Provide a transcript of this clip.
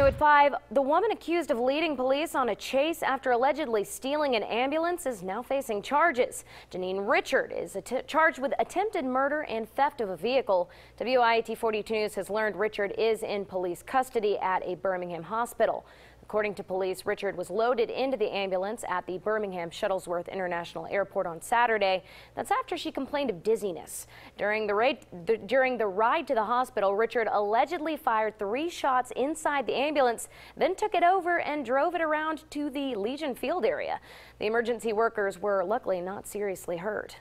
New at 5, the woman accused of leading police on a chase after allegedly stealing an ambulance is now facing charges. Janine Richard is charged with attempted murder and theft of a vehicle. WIAT 42 News has learned Richard is in police custody at a Birmingham hospital. According to police, Richard was loaded into the ambulance at the Birmingham Shuttlesworth International Airport on Saturday. That's after she complained of dizziness. During the, the, during the ride to the hospital, Richard allegedly fired three shots inside the ambulance, then took it over and drove it around to the Legion Field area. The emergency workers were luckily not seriously hurt.